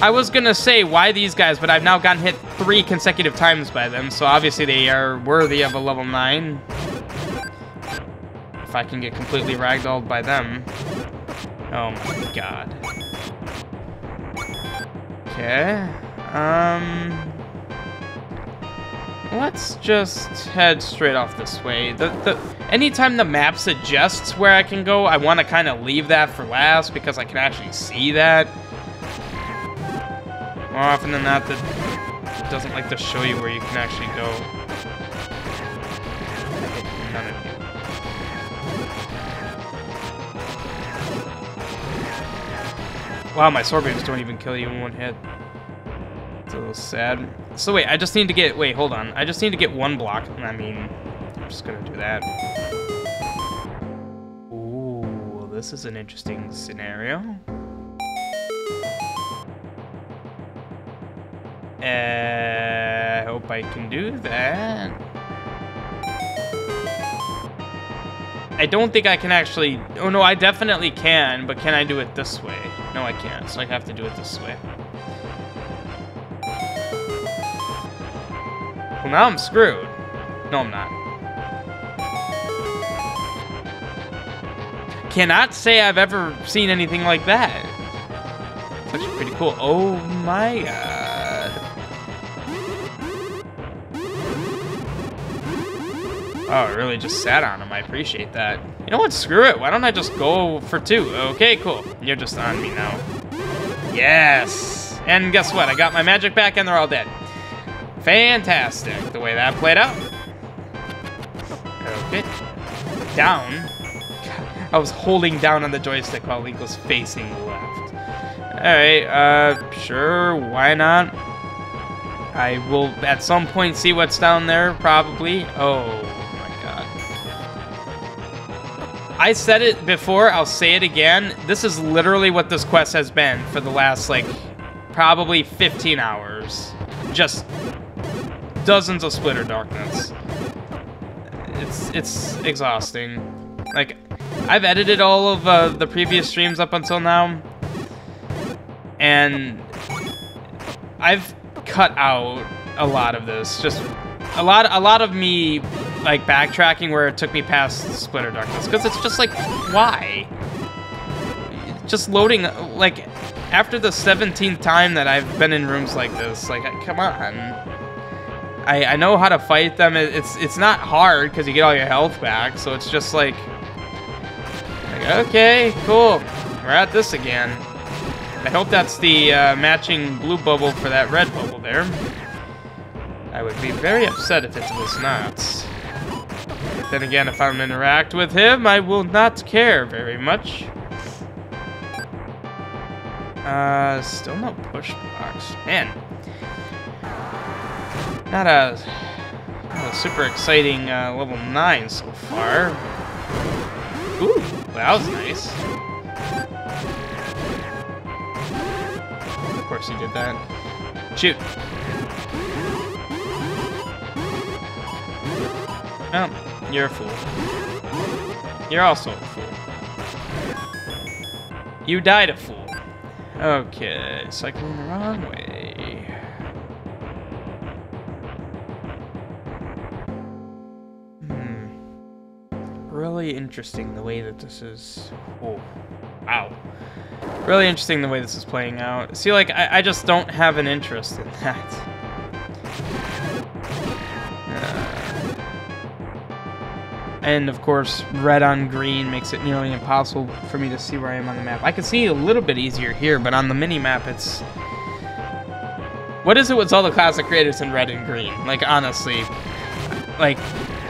I was gonna say why these guys, but I've now gotten hit three consecutive times by them, so obviously they are worthy of a level 9. If I can get completely ragdolled by them. Oh my god. Okay. Um... Let's just head straight off this way. The, the, anytime the map suggests where I can go, I want to kind of leave that for last because I can actually see that. More often than not, that it doesn't like to show you where you can actually go. Wow, my sword beams don't even kill you in one hit. It's a little sad. So wait, I just need to get, wait, hold on. I just need to get one block. I mean, I'm just gonna do that. Ooh, this is an interesting scenario. Uh, I hope I can do that. I don't think I can actually... Oh, no, I definitely can, but can I do it this way? No, I can't, so I have to do it this way. Well, now I'm screwed. No, I'm not. Cannot say I've ever seen anything like that. It's actually pretty cool. Oh my god. Oh, it really just sat on him. I appreciate that. You know what? Screw it. Why don't I just go for two? Okay, cool. You're just on me now. Yes! And guess what? I got my magic back and they're all dead. Fantastic, the way that played out. Okay. Down. I was holding down on the joystick while Link was facing left. Alright, uh, sure, why not? I will at some point see what's down there, probably. Oh I said it before, I'll say it again. This is literally what this quest has been for the last, like, probably 15 hours. Just dozens of splitter Darknuts. It's it's exhausting. Like, I've edited all of uh, the previous streams up until now, and I've cut out a lot of this. Just a lot, a lot of me like backtracking where it took me past splitter Darknuts because it's just like, why? Just loading like after the 17th time that I've been in rooms like this, like, come on. I, I know how to fight them. It's it's not hard because you get all your health back, so it's just like, like okay, cool. We're at this again. I hope that's the uh, matching blue bubble for that red bubble there. I would be very upset if it was not. Then again, if I don't interact with him, I will not care very much. Uh, still no push blocks. Man, not a, not a super exciting uh, level 9 so far. Ooh, that was nice. Of course he did that. Shoot. Oh, you're a fool. You're also a fool. You died a fool. Okay, cycling the wrong way. Hmm. Really interesting the way that this is... Oh, wow. Really interesting the way this is playing out. See, like, I, I just don't have an interest in that. And, of course, red on green makes it nearly impossible for me to see where I am on the map. I can see a little bit easier here, but on the mini-map, it's... What is it with all the classic creators in red and green? Like, honestly. Like,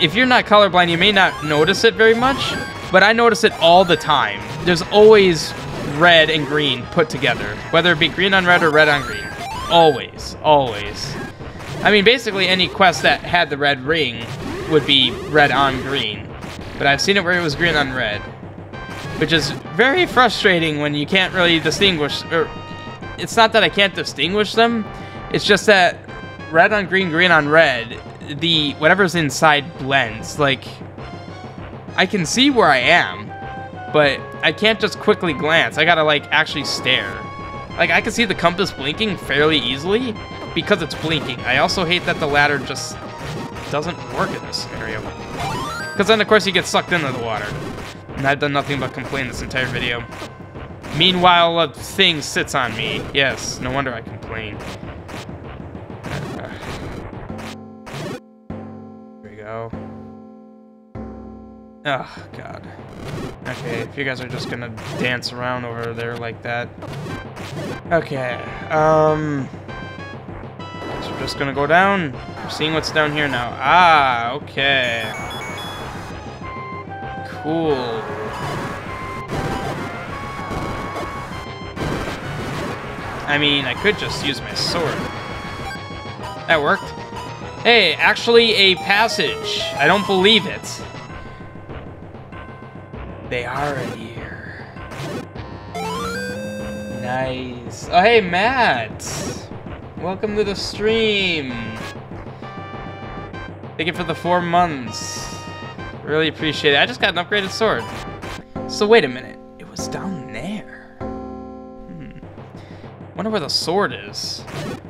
if you're not colorblind, you may not notice it very much, but I notice it all the time. There's always red and green put together, whether it be green on red or red on green. Always, always. I mean, basically any quest that had the red ring would be red on green, but I've seen it where it was green on red, which is very frustrating when you can't really distinguish, or it's not that I can't distinguish them, it's just that red on green, green on red the whatever's inside blends. Like, I can see where I am, but I can't just quickly glance. I gotta, like, actually stare. Like, I can see the compass blinking fairly easily because it's blinking. I also hate that the ladder just doesn't work in this scenario. Because then, of course, you get sucked into the water. And I've done nothing but complain this entire video. Meanwhile, a thing sits on me. Yes, no wonder I complain. Here we go. Oh, God. Okay, if you guys are just gonna dance around over there like that. Okay, um... Just gonna go down. We're seeing what's down here now. Ah, okay. Cool. I mean, I could just use my sword. That worked. Hey, actually a passage. I don't believe it. They are here. Nice. Oh, hey, Matt. Welcome to the stream. Thank you for the four months. Really appreciate it. I just got an upgraded sword. So wait a minute. It was down there. Hmm. Wonder where the sword is.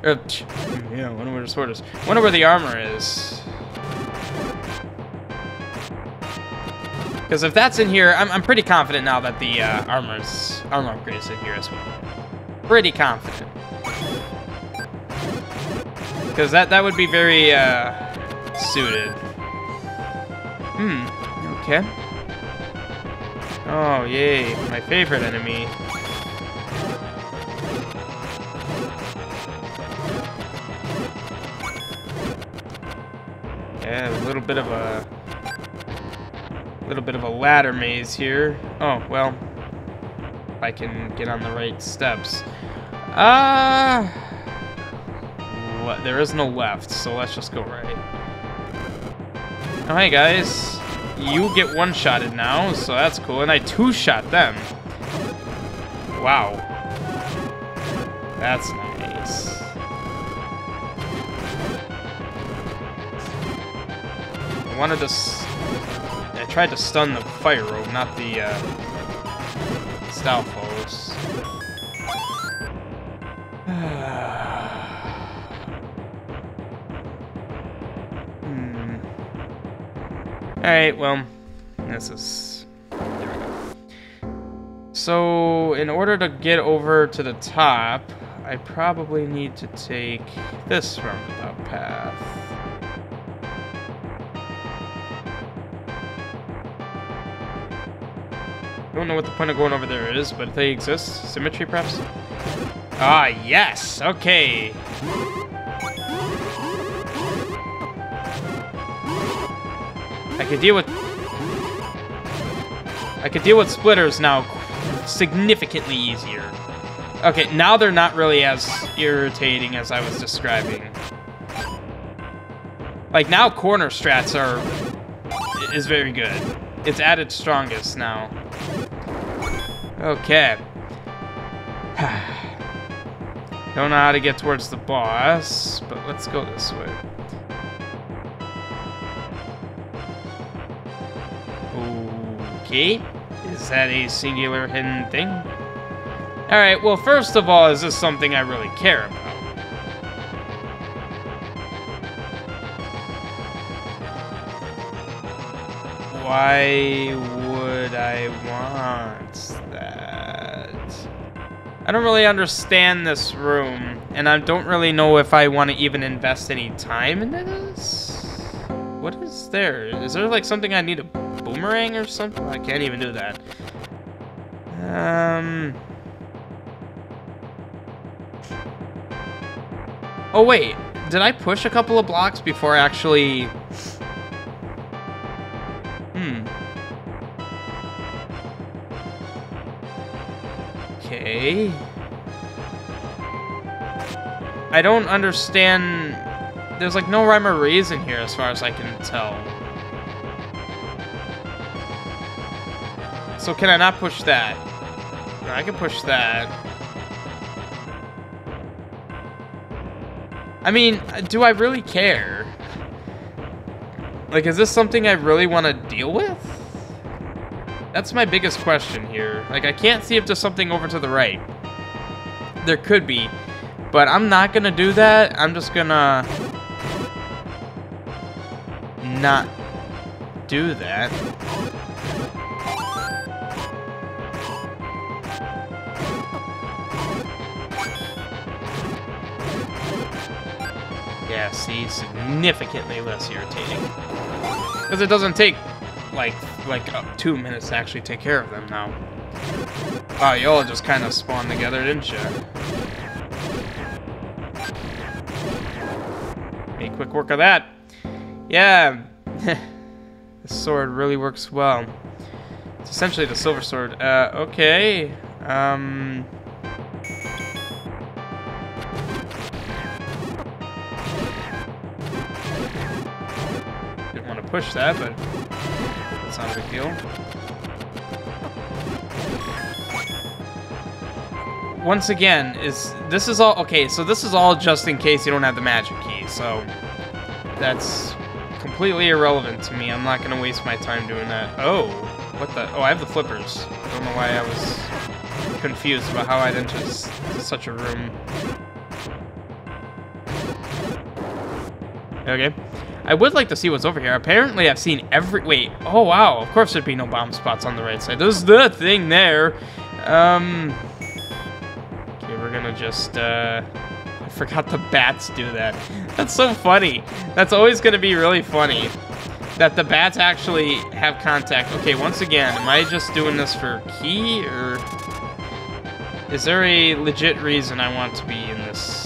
Yeah, wonder where the sword is. Wonder where the armor is. Because if that's in here, I'm, I'm pretty confident now that the uh, armor's, armor upgrade is in here as well. Pretty confident. Because that, that would be very uh, suited. Hmm, okay. Oh, yay, my favorite enemy. Yeah, a little bit of a little bit of a ladder maze here. Oh, well. I can get on the right steps. Ah. Uh, there is no left, so let's just go right. Oh, hey, guys. You get one-shotted now, so that's cool. And I two-shot them. Wow. That's nice. I wanted to I tried to stun the fire rogue, not the uh, hmm. Alright, well, this is... There we go. So, in order to get over to the top, I probably need to take this roundabout path. I Don't know what the point of going over there is, but they exist. Symmetry, perhaps? Ah, yes! Okay. I could deal with... I could deal with splitters now significantly easier. Okay, now they're not really as irritating as I was describing. Like, now corner strats are... is very good. It's at its strongest now. Okay. Don't know how to get towards the boss, but let's go this way. Okay. Is that a singular hidden thing? Alright, well, first of all, is this something I really care about? Why would I want that? I don't really understand this room, and I don't really know if I want to even invest any time into this. What is there? Is there like something I need a boomerang or something? I can't even do that. Um... Oh wait, did I push a couple of blocks before I actually... Hmm. Okay. I don't understand... There's like no rhyme or reason here as far as I can tell. So can I not push that? I can push that. I mean, do I really care? Like, is this something I really want to deal with? That's my biggest question here. Like, I can't see if there's something over to the right. there could be. But I'm not gonna do that. I'm just gonna not do that. Yeah, see, significantly less irritating. Because it doesn't take, like, like uh, two minutes to actually take care of them now. Oh, you all just kind of spawned together, didn't you? Make quick work of that. Yeah. this sword really works well. It's essentially the silver sword. Uh, okay. Um... push that, but that's not a big deal. Once again, is this is all okay? So this is all just in case you don't have the magic key. So that's completely irrelevant to me. I'm not gonna waste my time doing that. Oh, what the? Oh, I have the flippers. I don't know why I was confused about how I'd enter such a room. Okay. I would like to see what's over here. Apparently, I've seen every... Wait. Oh, wow. Of course there'd be no bomb spots on the right side. There's the thing there. Um... Okay, we're gonna just, uh... I forgot the bats do that. That's so funny. That's always gonna be really funny. That the bats actually have contact. Okay, once again, am I just doing this for key, or... Is there a legit reason I want to be in this?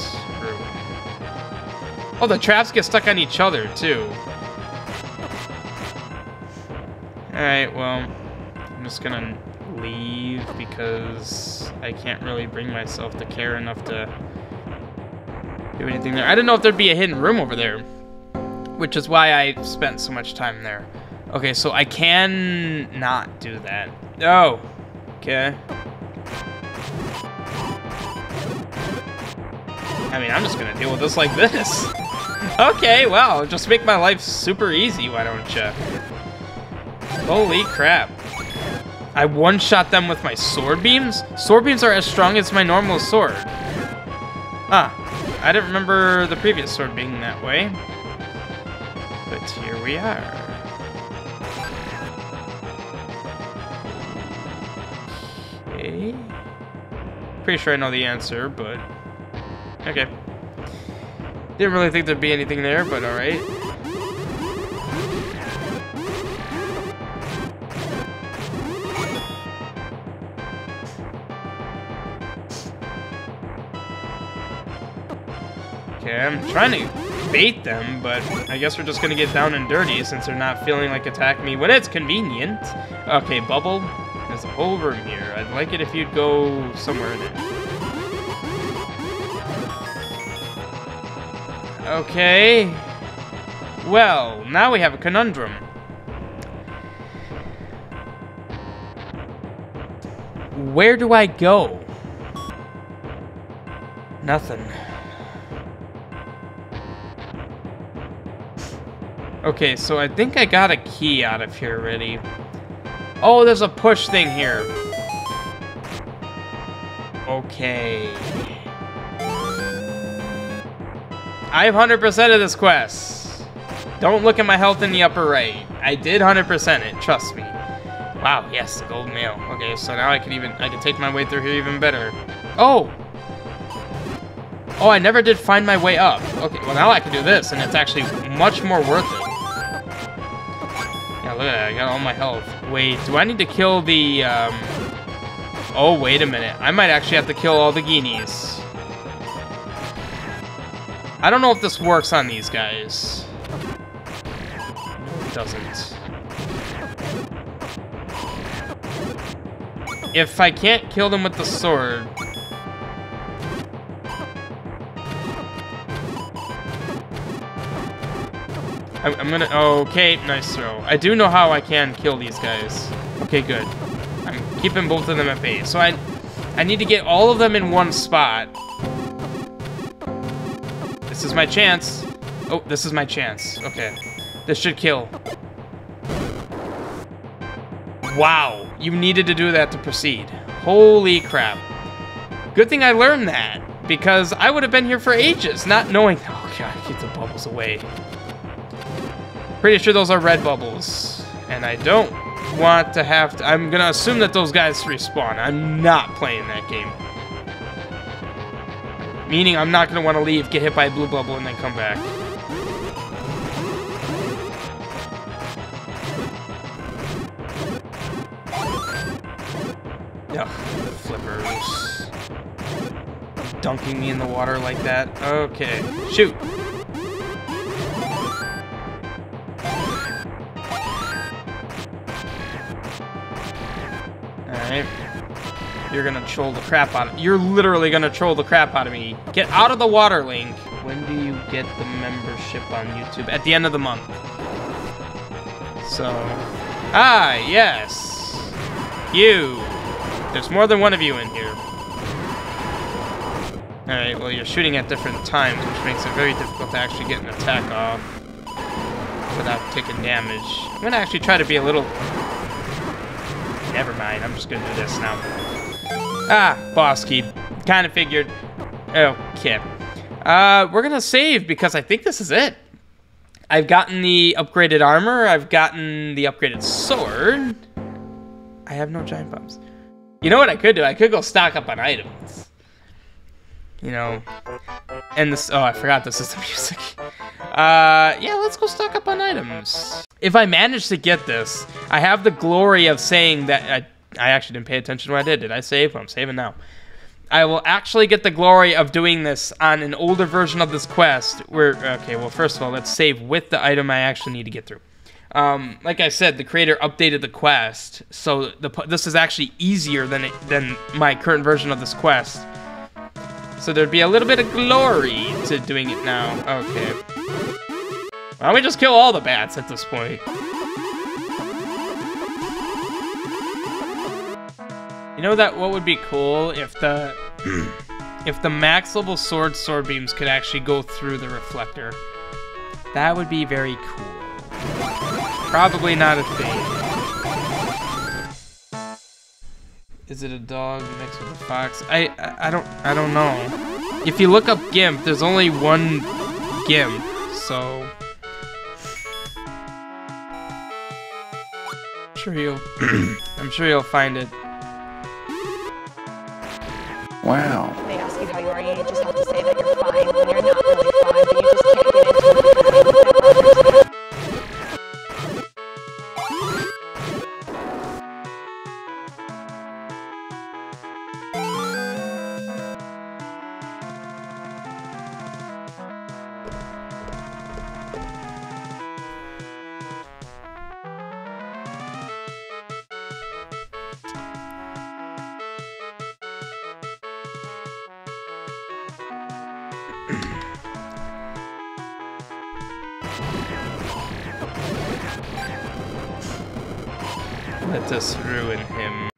Oh, the traps get stuck on each other, too. Alright, well, I'm just gonna leave because I can't really bring myself to care enough to do anything there. I didn't know if there'd be a hidden room over there, which is why I spent so much time there. Okay, so I can not do that. Oh, okay. I mean, I'm just gonna deal with this like this. okay, well, just make my life super easy, why don't you? Holy crap. I one-shot them with my sword beams? Sword beams are as strong as my normal sword. Ah, I didn't remember the previous sword being that way. But here we are. Okay. Pretty sure I know the answer, but... Okay. Didn't really think there'd be anything there, but alright. Okay, I'm trying to bait them, but I guess we're just gonna get down and dirty since they're not feeling like attack me when it's convenient. Okay, Bubble, there's a whole room here. I'd like it if you'd go somewhere in it. Okay. Well, now we have a conundrum. Where do I go? Nothing. Okay, so I think I got a key out of here already. Oh, there's a push thing here. Okay. I have 100% of this quest. Don't look at my health in the upper right. I did 100% it, trust me. Wow, yes, the gold mail. Okay, so now I can even, I can take my way through here even better. Oh! Oh, I never did find my way up. Okay, well now I can do this, and it's actually much more worth it. Yeah, look at that, I got all my health. Wait, do I need to kill the, um... Oh, wait a minute. I might actually have to kill all the Guineas. I don't know if this works on these guys. It doesn't. If I can't kill them with the sword... I'm, I'm gonna... Okay, nice throw. I do know how I can kill these guys. Okay, good. I'm keeping both of them at bay. So I, I need to get all of them in one spot. My chance. Oh, this is my chance. Okay. This should kill. Wow. You needed to do that to proceed. Holy crap. Good thing I learned that, because I would have been here for ages, not knowing... Oh god, get the bubbles away. Pretty sure those are red bubbles. And I don't want to have to... I'm gonna assume that those guys respawn. I'm not playing that game. Meaning I'm not gonna want to leave, get hit by a blue bubble, and then come back. Ugh, flippers. Dunking me in the water like that. Okay, shoot. Alright. You're gonna troll the crap out of You're literally gonna troll the crap out of me. Get out of the water, Link. When do you get the membership on YouTube? At the end of the month. So... Ah, yes. You. There's more than one of you in here. Alright, well you're shooting at different times, which makes it very difficult to actually get an attack off without taking damage. I'm gonna actually try to be a little... Never mind, I'm just gonna do this now. Ah, boss key. Kinda figured. Okay. Uh, we're gonna save because I think this is it. I've gotten the upgraded armor, I've gotten the upgraded sword. I have no giant bombs. You know what I could do? I could go stock up on items. You know, and this, oh, I forgot this is the music. Uh, yeah, let's go stock up on items. If I manage to get this, I have the glory of saying that I, I actually didn't pay attention what I did. Did I save? I'm saving now. I will actually get the glory of doing this on an older version of this quest. Where, okay, well, first of all, let's save with the item I actually need to get through. Um, like I said, the creator updated the quest, so the, this is actually easier than it, than my current version of this quest. So there'd be a little bit of glory to doing it now. Okay. Why don't we just kill all the bats at this point? You know that what would be cool if the hmm. if the max level sword sword beams could actually go through the reflector. That would be very cool. Probably not a thing. Is it a dog mixed with a fox? I, I I don't I don't know. If you look up GIMP, there's only one GIMP, so I'm sure you'll I'm sure you'll find it. Let us ruin him.